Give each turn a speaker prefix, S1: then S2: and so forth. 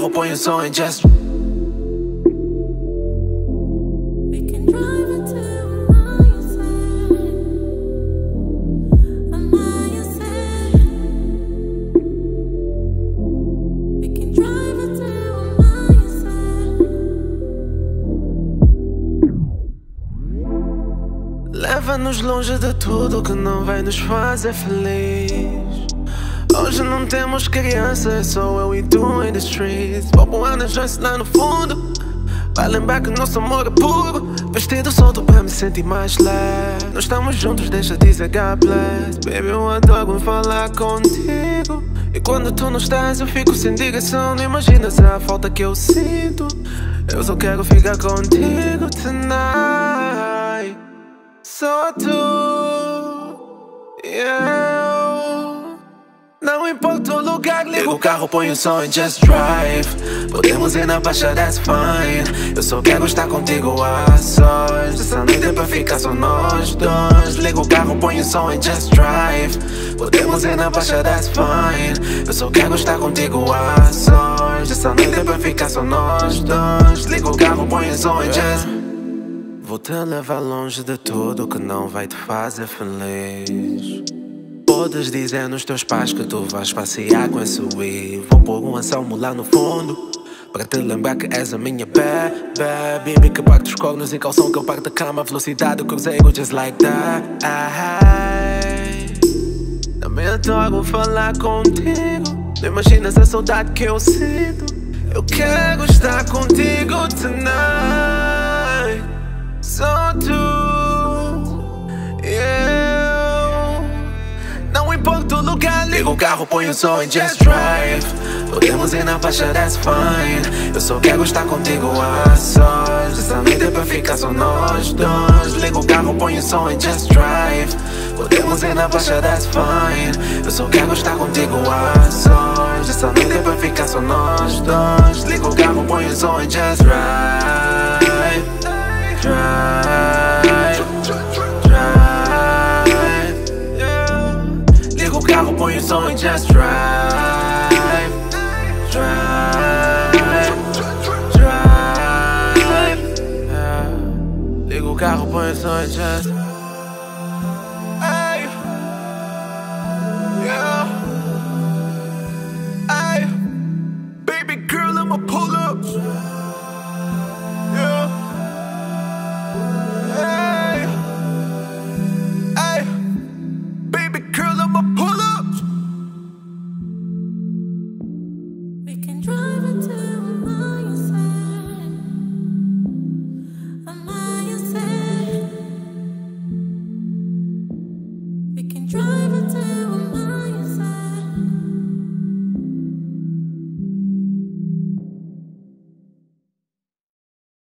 S1: carro, põe o som em
S2: amanhecer.
S1: Leva-nos longe de tudo que não vai nos fazer feliz. Hoje não temos criança, é só eu e tu in the streets. Bobo anos lá no fundo. Vai lembrar que nosso amor é puro. Vestido solto para me sentir mais leve. Nós estamos juntos, deixa dizer God bless. Baby, eu adoro falar contigo. E quando tu não estás, eu fico sem direção. Não imaginas a falta que eu sinto. Eu só quero ficar contigo tonight. Só tu e liga o carro, põe o som e just drive. Podemos ir na baixa, that's fine. Eu só quero estar contigo a sós. Essa noite é pra ficar só nós dois. Liga o carro, põe o som e just drive. Podemos ir na baixa, that's fine. Eu só quero estar contigo a sós. Essa noite é pra ficar só nós dois. Liga o carro, põe o som e just. Vou te levar longe de tudo que não vai te fazer feliz. Podes dizer nos teus pais que tu vais passear com esse Wii. Vou pôr um anselmo lá no fundo. Para te lembrar que és a minha bebê. Baby que parte os cornos e calção que eu parto da cama Velocidade cruzeiro just like that. Também adoro falar contigo. Não imaginas a saudade que eu sinto. Eu quero estar contigo tonight. Só tu o carro, põe o som e just drive. Podemos ir na faixa, that's fine. Eu só quero estar contigo a sós. Essa noite é pra ficar só nós dois. Liga o carro, põe o som e just drive. Podemos ir na faixa, that's fine. Eu só quero estar contigo a sós. Essa noite é pra ficar só nós dois. Liga o carro, põe o som e just drive carro, põe o som e just drive Drive Drive yeah. Liga o carro, põe o som just Ay. Yeah. Ay. Baby girl, I'ma pull up.